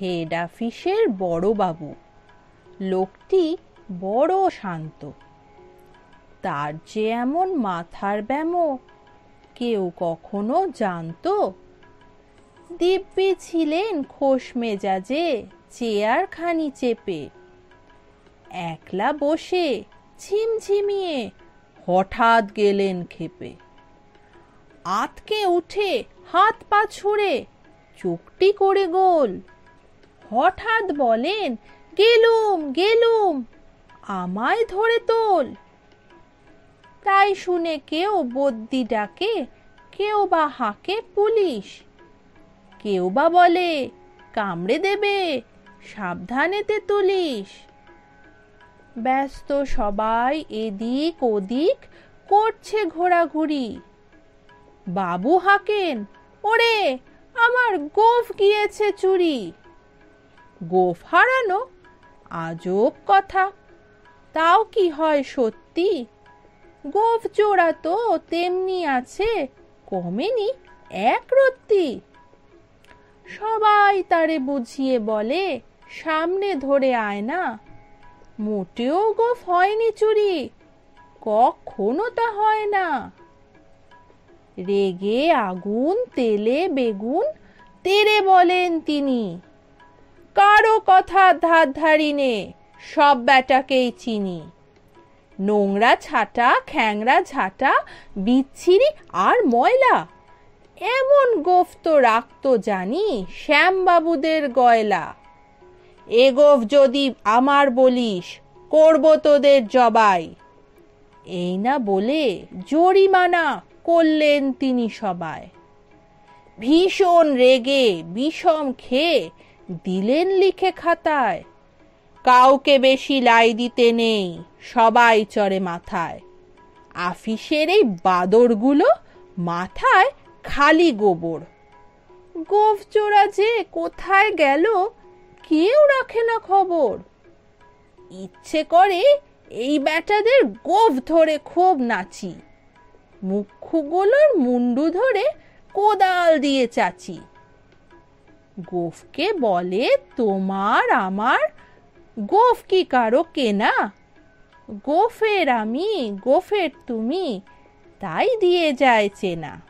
Head অফিসের বড়বাবু লোকটি বড় শান্ত। তার যে এমন মাথার ব্যামো কেউ কখনো জানতো? দিব্যি ছিলেন খোশ মেজাজে চেয়ার খানি চেপে। একলা বসে ঝিমঝিমিয়ে হঠাৎ গেলেন খেপে আতকে উঠে হাত পা ছুঁড়ে চোখটি করে গোল হঠাৎ বলেন, গেলুম গেলুম, আমায় ধরে তোল। তাই শুনে কেউ বদ্যি ডাকে, কেউ বা হাঁকে পুলিশ। কেউ বা বলে, কামড়ে দেবে সাবধানেতে তুলিস। ব্যস্ত সবাই এদিক ওদিক করছে ঘোরাঘুরি। বাবু হাঁকেন, ওরে, আমার গোফ গিয়েছে চুরি। গোফ হারানো? আজব কথা। তাও কি হয় সত্যি? গোফ জোড়া তো তেমনি আছে, কমেনি এক রত্তি। সবাই তারে বুঝিয়ে বলে, সামনে ধরে আয় না। মোটেও গোফ হয়নি চুরি, কখনো তা হয় না। রেগে আগুন, তেলে বেগুন, তেরে বলেন তিনি। কারও কথা ধার ধারি নে, সব ব্যাটাকেই চিনি। নোংরা ছাটা, খ্যাংরা ঝাঁটা, বিচ্ছিরি আর ময়লা, এমন গোফ তো রাখতো জানি শ্যামবাবুদের গয়লা। এ গোফ যদি আমার বলিস, করব তোদের জবাই। এই না বলে জরিমানা করলেন তিনি সবাই। ভীষণ রেগে, বিষম খেয়ে দিলেন লিখে খাতায়। কাউকে বেশি লাই দিতে নেই, সবাই চড়ে মাথায়। আফিসের এই বাদরগুলো মাথায় খালি গোবর। গোফ চোরা যে কোথায় গেল, কেউ রাখে না খবর। ইচ্ছে করে এই ব্যাটাদের গোফ ধরে খুব নাচি। মুখ্যগুলোর মুন্ডু ধরে কোদাল দিয়ে চাচি। গোফকে বলে, তোমার আমার গোফ কি কারও কেনা? গোফের আমি, গোফের তুমি, তাই দিয়ে যায় চেনা।